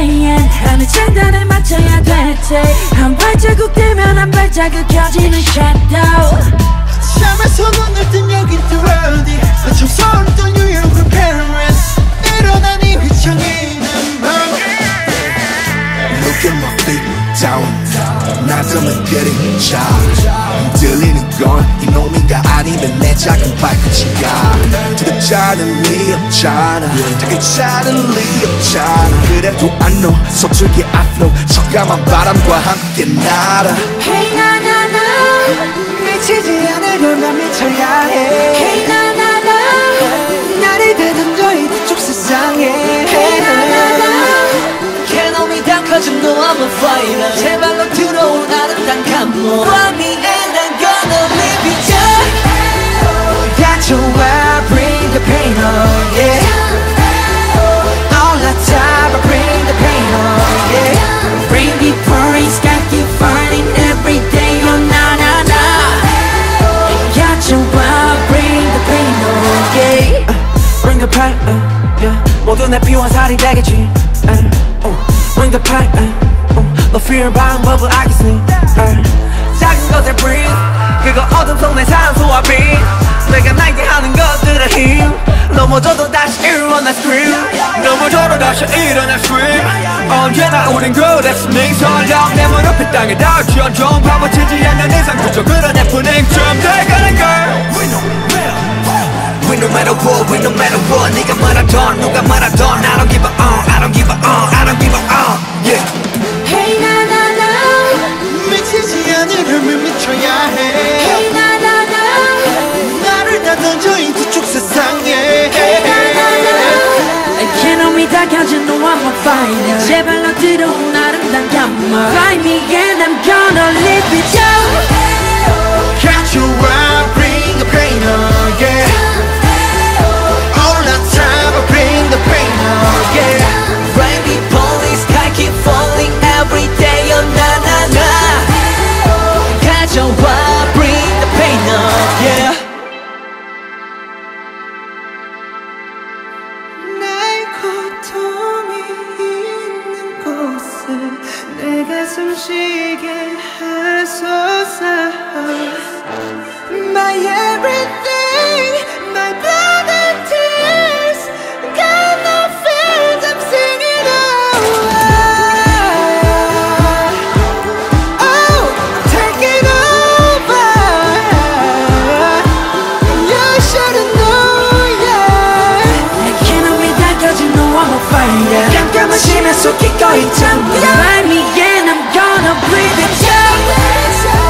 yeah 하늘 장단에 맞춰야 돼한 발자국 되면 한 발자국 켜지는 shadow 잠에서 눈을 뜬 여긴 또 어디? 마침 서울 또 뉴욕 그 페리스 일어나니 휘청이는 맘 Look at my feet down. getting job 흔들리는 건 이놈이가 아니면 내 작은 발끝이야 지긋찮은 리 없잖아. 지긋찮은 리 없잖아. 그래도 I know I flow. 적감한 바람과 함께 날아. Hey na 미치지 않을 걸난 미쳐야 해. Hey na 나를 되던져 이 뒤쪽 세상에. Hey na 개놈이 다 커진 너 I'm a fighter. 제발로 들어온 아름다운 감모 Uh, yeah. 모두 내 피와 살이 되겠지 uh. 너 fear 방법을 uh. 작은 것에 breathe. 그거 어둠 속내 산소와 빛 내가 날게 하는 것들의 힘. 넘어져도 다시 일어나 scream. 넘어져도 다시 일어나 scream. 언제나 우린 그랬으니 설령 내 무릎이 땅에 닿을지언정 파묻히지 않는 이상 그저 그런 예쁜행 좀 돼가는 걸. We no matter what, we no matter what be just 가슴 쉬게 하소서 너 I'm a fighter 깜깜한 심해 속 기꺼이 잠겨 Find me and I'm gonna breathe it down